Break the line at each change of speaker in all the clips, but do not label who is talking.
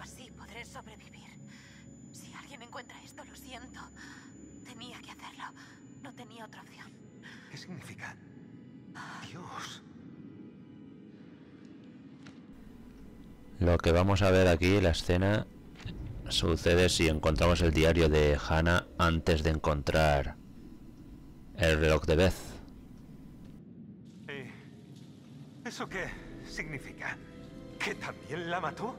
Solo así podré sobrevivir. Si alguien encuentra esto, lo siento. Tenía que hacerlo. No tenía otra opción.
¿Qué significa? Dios.
Lo que vamos a ver aquí, la escena, sucede si encontramos el diario de Hannah antes de encontrar el reloj de Beth.
¿Y eso qué significa? ¿Que también la mató?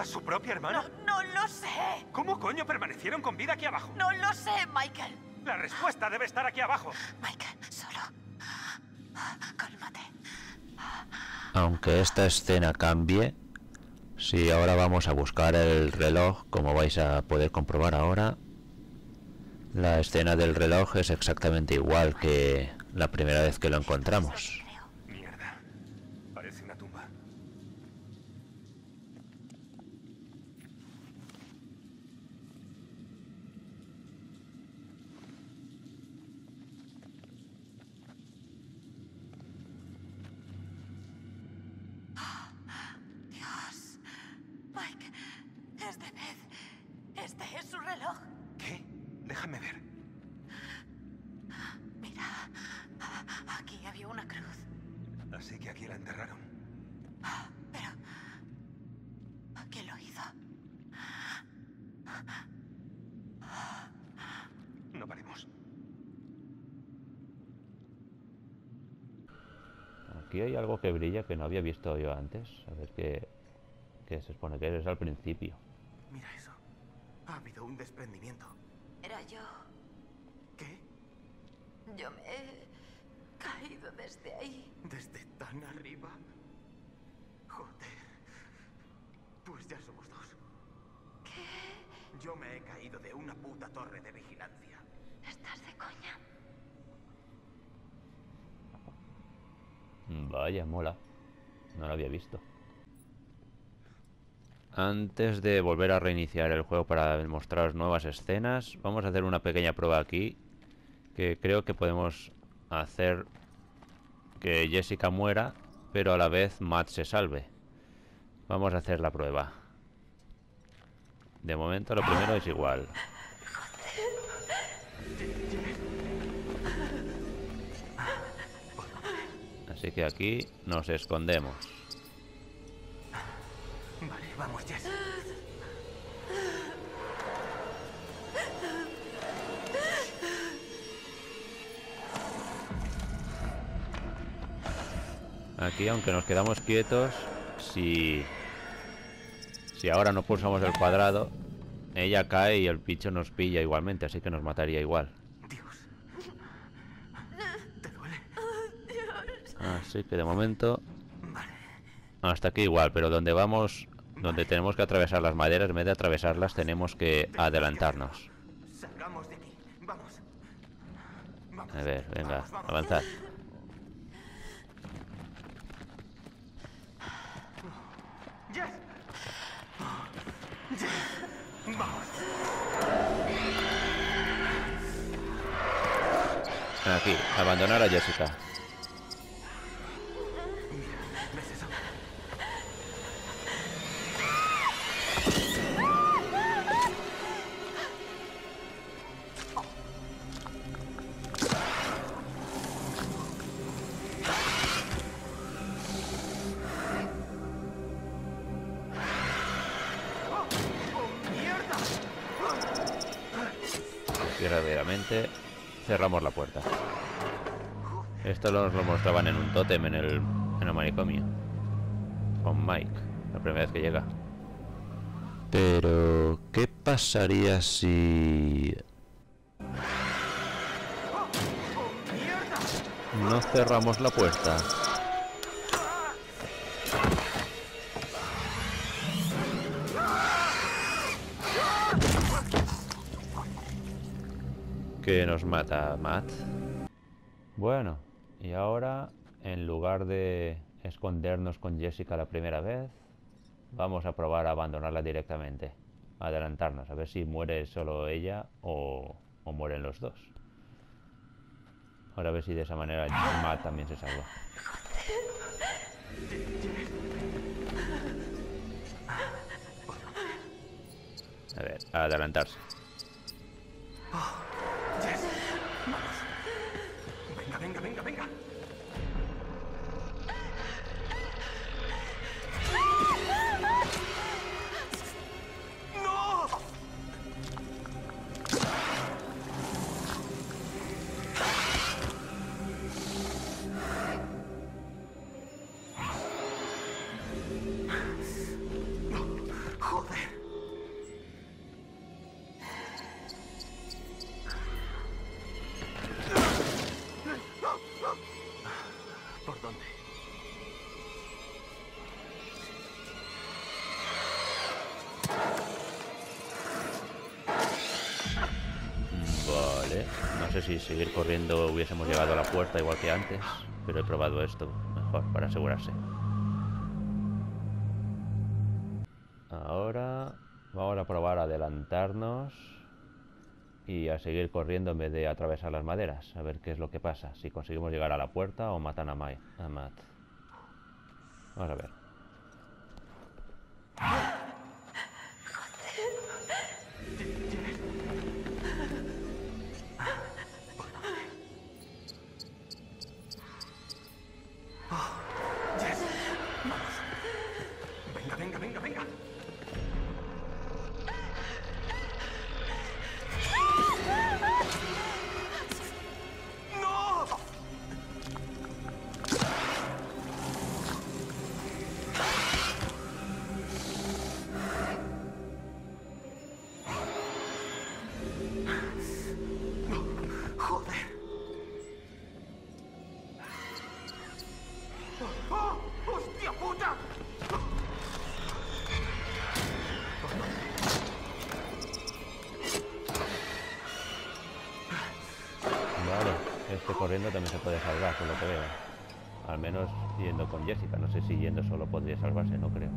¿A su propia hermana?
No, no lo sé.
¿Cómo coño permanecieron con vida aquí abajo?
No lo sé, Michael.
La respuesta debe estar aquí abajo.
Michael, solo. Cálmate.
Aunque esta escena cambie, si ahora vamos a buscar el reloj, como vais a poder comprobar ahora, la escena del reloj es exactamente igual que la primera vez que lo encontramos.
Creo.
Mierda. Parece una tumba.
Dios. Mike, es de Beth. Este es su reloj.
¿Qué? Déjame ver.
Mira, aquí había una cruz.
Así que aquí la enterraron.
Pero... ¿Quién lo hizo?
No paremos.
Aquí hay algo que brilla que no había visto yo antes. A ver qué, qué se supone que es al principio.
Mira eso. Ha habido un desprendimiento.
Era yo.
¿Qué?
Yo me he caído desde ahí.
¿Desde tan arriba? Joder. Pues ya somos dos.
¿Qué?
Yo me he caído de una puta torre de vigilancia.
¿Estás de coña?
Vaya, mola. No lo había visto. Antes de volver a reiniciar el juego para mostraros nuevas escenas, vamos a hacer una pequeña prueba aquí. Que creo que podemos hacer que Jessica muera, pero a la vez Matt se salve. Vamos a hacer la prueba. De momento lo primero es igual. Así que aquí nos escondemos.
Vale, vamos, Jess.
Aquí, aunque nos quedamos quietos, si... Si ahora no pulsamos el cuadrado, ella cae y el bicho nos pilla igualmente, así que nos mataría igual.
Dios. ¿Te duele?
Así que de momento, hasta aquí igual, pero donde vamos, donde tenemos que atravesar las maderas, en vez de atravesarlas, tenemos que adelantarnos. A ver, venga, avanzad. Aquí, abandonar a Jessica. Un tótem en el, en el manicomio. Con Mike, la primera vez que llega. Pero, ¿qué pasaría si no cerramos la puerta? Que nos mata Matt. Bueno, y ahora, en lugar de escondernos con Jessica la primera vez, vamos a probar a abandonarla directamente. adelantarnos, a ver si muere solo ella o, o mueren los dos. Ahora a ver si de esa manera Matt también se salva. A ver, adelantarse.
Venga, venga, venga, venga.
Si seguir corriendo hubiésemos llegado a la puerta igual que antes, pero he probado esto mejor para asegurarse. Ahora vamos a probar a adelantarnos y a seguir corriendo en vez de atravesar las maderas, a ver qué es lo que pasa, si conseguimos llegar a la puerta o matan a, Mai- a Matt. Vamos a ver. También se puede salvar, por lo que veo. Al menos yendo con Jessica. No sé si yendo solo podría salvarse, no creo.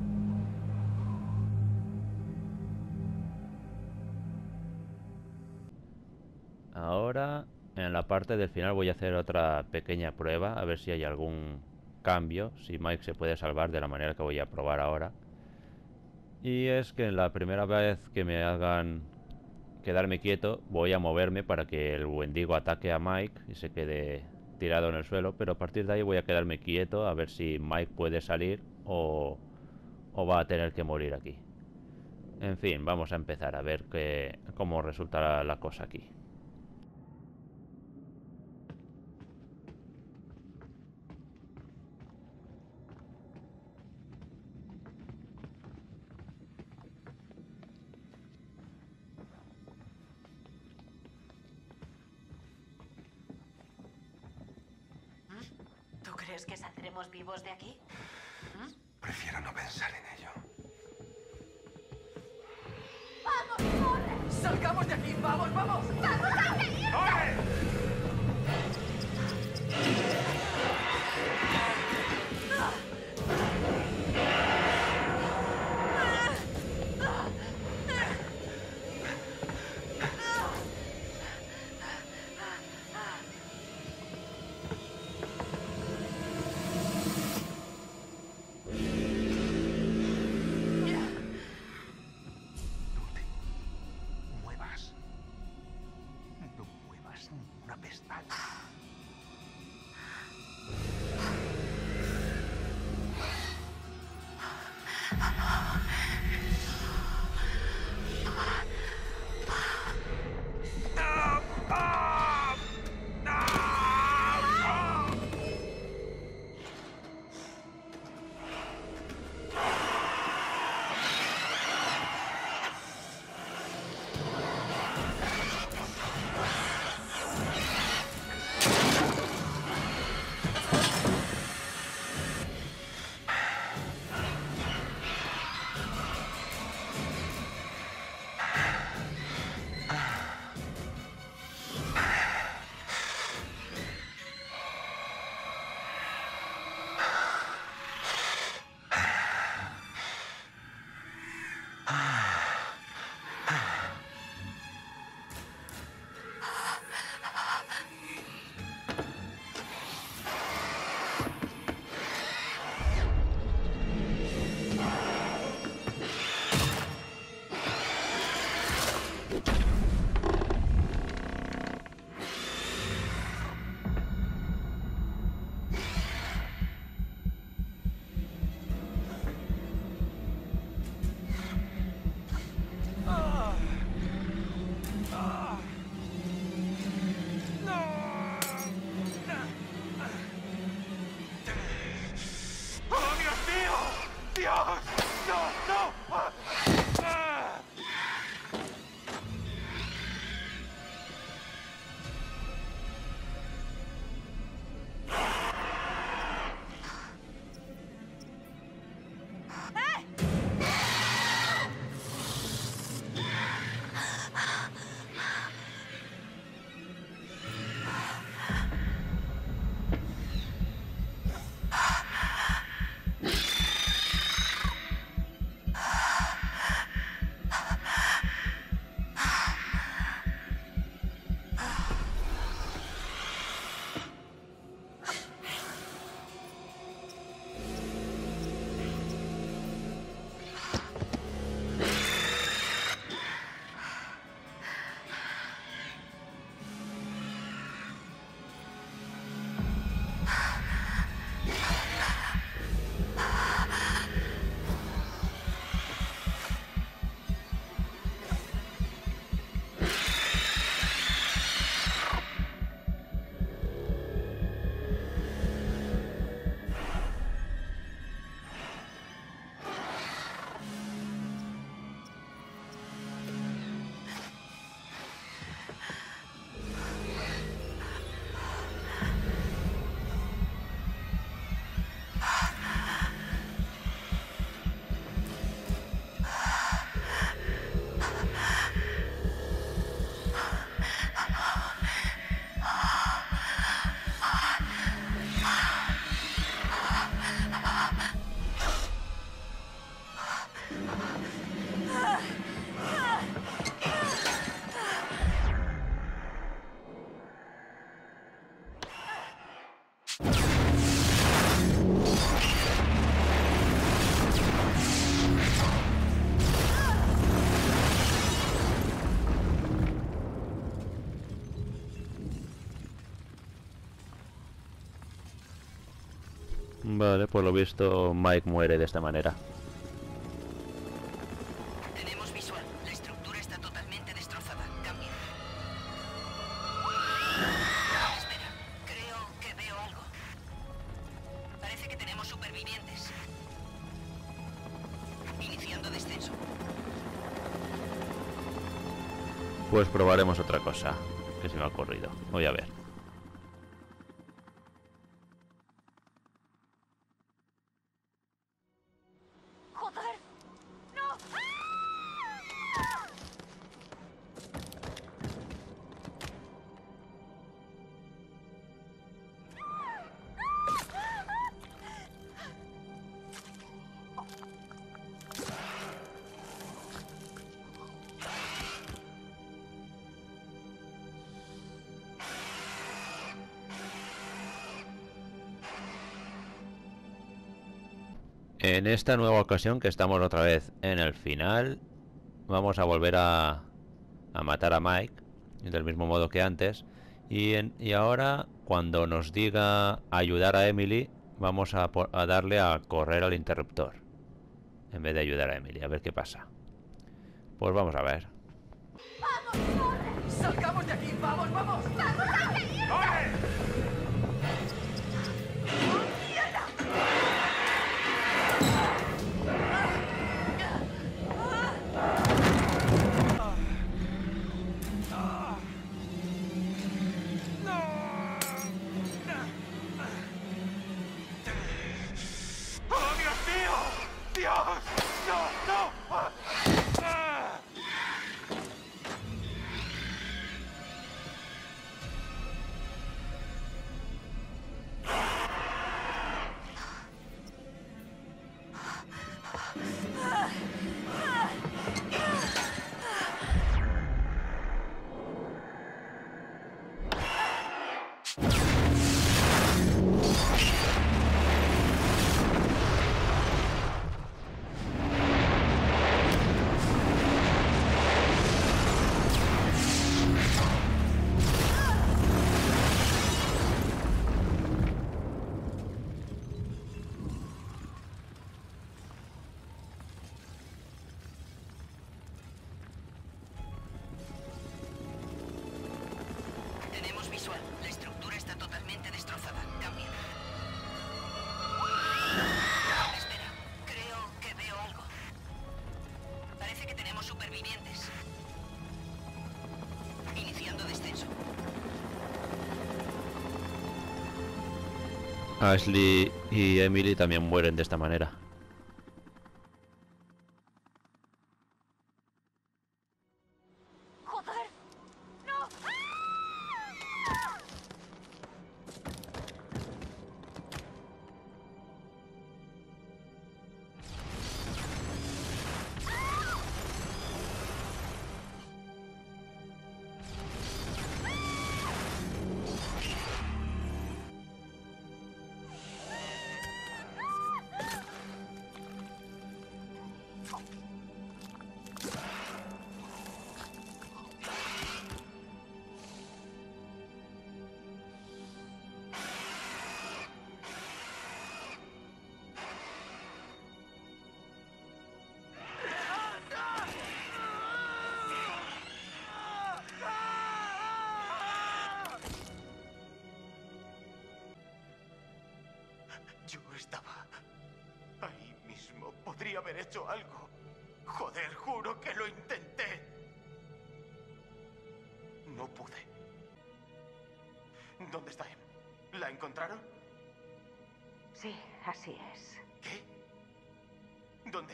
Ahora, en la parte del final voy a hacer otra pequeña prueba, a ver si hay algún cambio, si Mike se puede salvar de la manera que voy a probar ahora. Y es que la primera vez que me hagan quedarme quieto, voy a moverme para que el Wendigo ataque a Mike y se quede tirado en el suelo, pero a partir de ahí voy a quedarme quieto a ver si Mike puede salir o, o va a tener que morir aquí. En fin, vamos a empezar a ver qué, cómo resultará la cosa aquí.
Pensar en ello.
¡Salgamos de aquí! ¡Vamos, vamos!
¡Corre! No te
por lo visto Mike muere de esta manera.
Tenemos visual. La estructura está totalmente destrozada. Cambia. Espera. Creo que veo algo. Parece que tenemos supervivientes. Iniciando descenso.
Pues probaremos otra cosa que se me ha ocurrido. Voy a ver. Esta nueva ocasión que estamos otra vez en el final, vamos a volver a, a matar a Mike del mismo modo que antes. Y, ahora, cuando nos diga ayudar a Emily, vamos a, darle a correr al interruptor. En vez de ayudar a Emily, a ver qué pasa. Pues vamos a ver.
¡Salgamos de aquí! ¡Vamos, vamos!
Ashley y Emily también mueren de esta manera.
Haber hecho algo. Joder, juro que lo intenté. No pude. ¿Dónde está Em? ¿La encontraron?
Sí, así es.
¿Qué? ¿Dónde?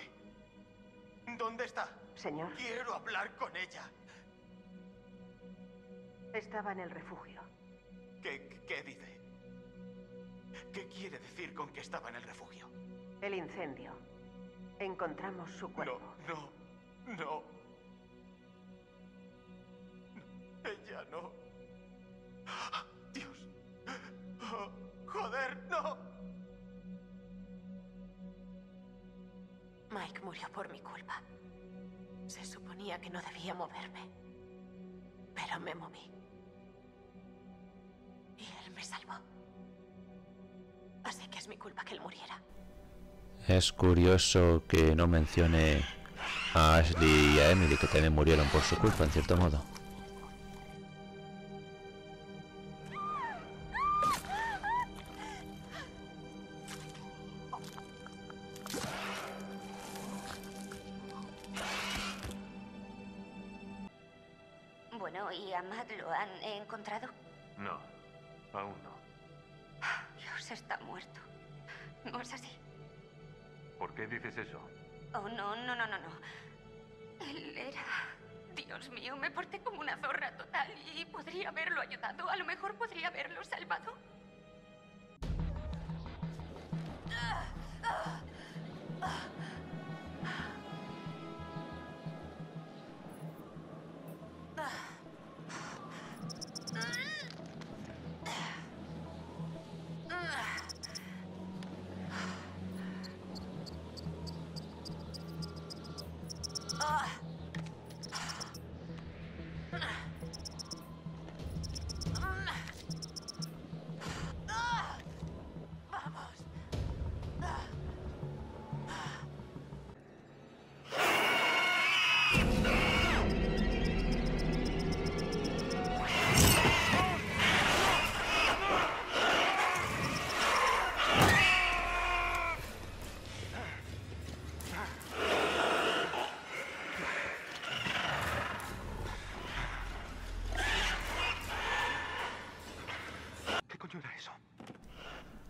¿Dónde está?
Señor,
Quiero hablar con ella.
estaba en el refugio.
¿Qué, qué dice? ¿Qué quiere decir con que estaba en el refugio?
El incendio. Encontramos su
No,
cuerpo.
no, no. Ella no. Dios. Oh, joder, no.
Mike murió por mi culpa. Se suponía que no debía moverme. Pero me moví. Y él me salvó. Así que es mi culpa que él muriera.
Es curioso que no mencione a Ashley y a Emily, que también murieron por su culpa, en cierto modo.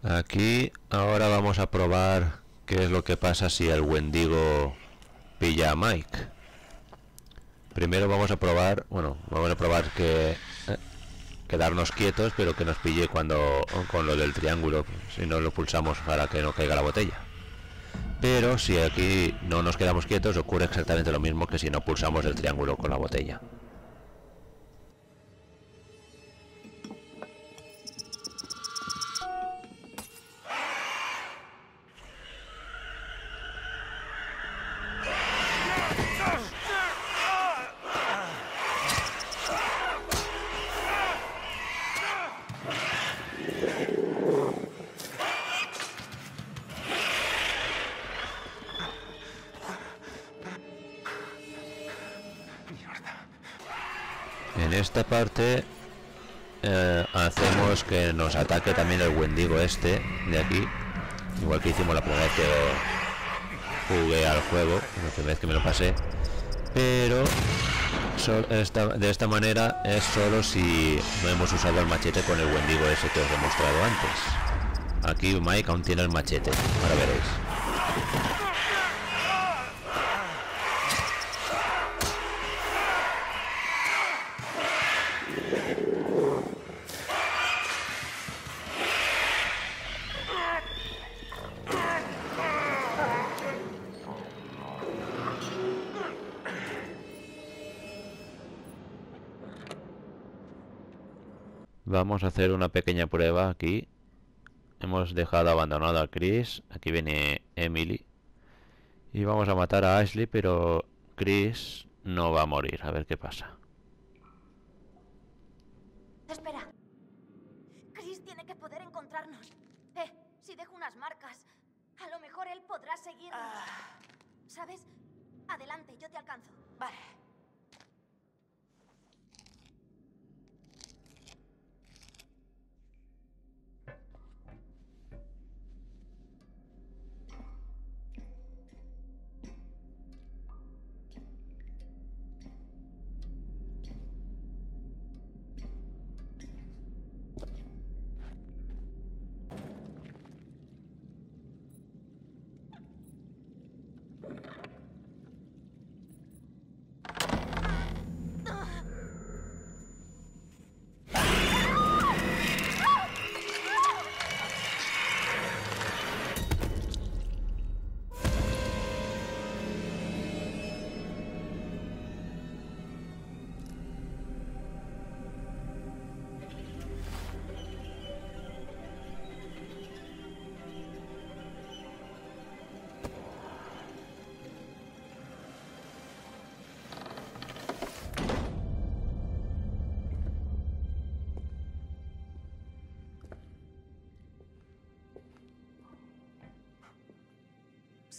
Aquí ahora vamos a probar qué es lo que pasa si el Wendigo pilla a Mike. Primero vamos a probar, bueno, vamos a probar que eh, quedarnos quietos, pero que nos pille cuando con lo del triángulo, si no lo pulsamos para que no caiga la botella. Pero si aquí no nos quedamos quietos, ocurre exactamente lo mismo que si no pulsamos el triángulo con la botella. Eh, hacemos que nos ataque también el Wendigo este de aquí, igual que hicimos la primera vez que jugué al juego, la primera vez que me lo pasé, pero de esta manera es solo si no hemos usado el machete con el Wendigo ese que os he mostrado antes. Aquí Mike aún tiene el machete, ahora veréis. Vamos a hacer una pequeña prueba aquí. Hemos dejado abandonado a Chris. Aquí viene Emily. Y vamos a matar a Ashley, pero Chris no va a morir. A ver qué pasa.
Espera. Chris tiene que poder encontrarnos. Eh, si dejo unas marcas, a lo mejor él podrá seguirnos. ¿Sabes? Adelante, yo te alcanzo.
Vale.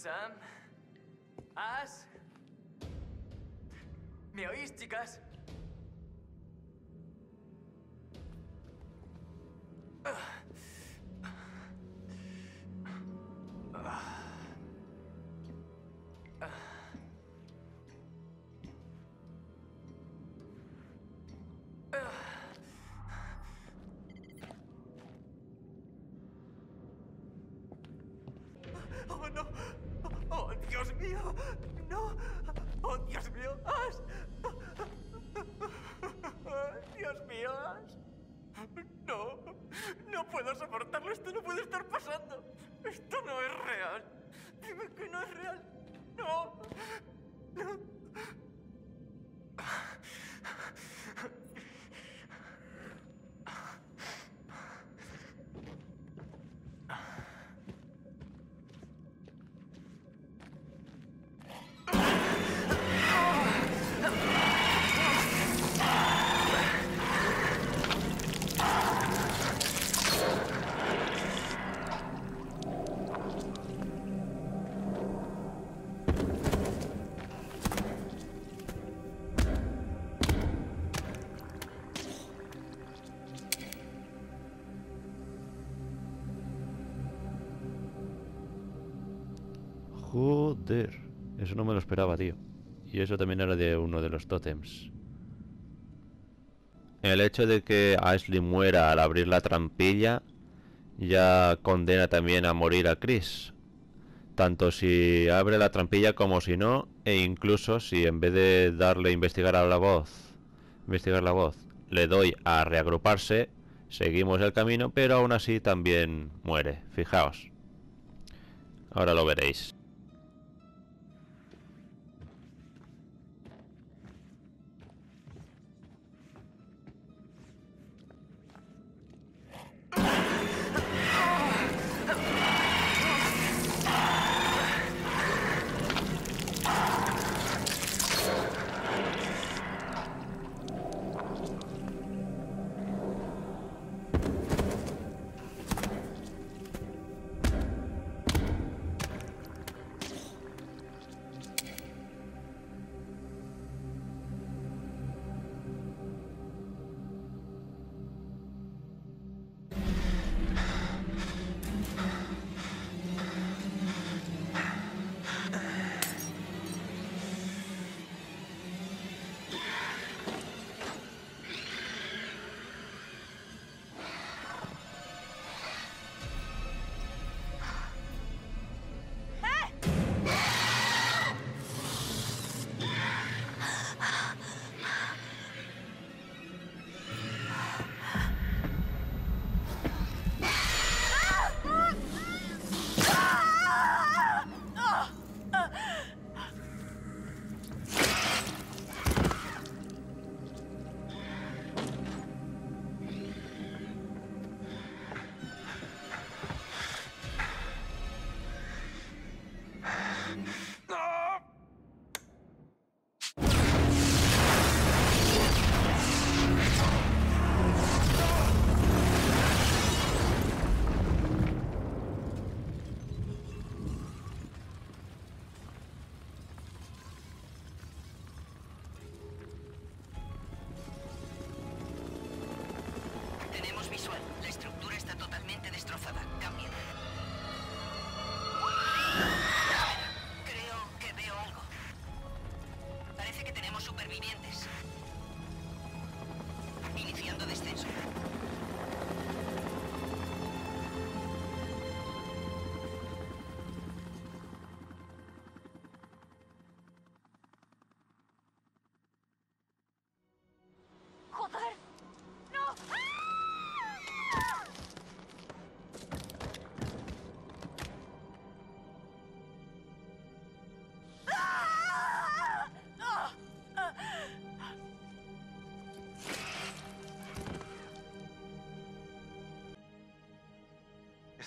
Sam. Ash. ¿Me oís, chicas? ¡Oh, no! ¡Oh, Dios mío! ¡No! ¡Oh, Dios mío! ¡Ash! ¡Dios mío, Ash! ¡No! ¡No puedo soportarlo! ¡Esto no puede estar pasando! ¡Esto no es real! ¡Dime que no es real! ¡No! ¡No!
Joder, eso no me lo esperaba, tío. Y eso también era de uno de los tótems. El hecho de que Ashley muera al abrir la trampilla ya condena también a morir a Chris. Tanto si abre la trampilla como si no, e incluso si en vez de darle a investigar a la voz, investigar la voz, le doy a reagruparse, seguimos el camino, pero aún así también muere. Fijaos. Ahora lo veréis.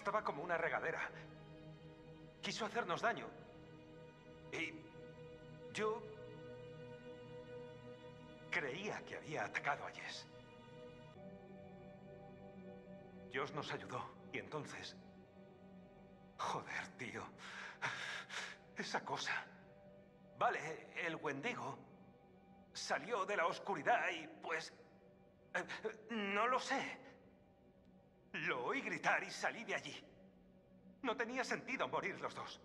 Estaba como una regadera. Quiso hacernos daño. Y yo creía que había atacado a Jess. Dios nos ayudó y entonces... Joder, tío. Esa cosa. Vale, el Wendigo salió de la oscuridad y pues... eh, no lo sé. Lo oí gritar y salí de allí. No tenía sentido morir los dos.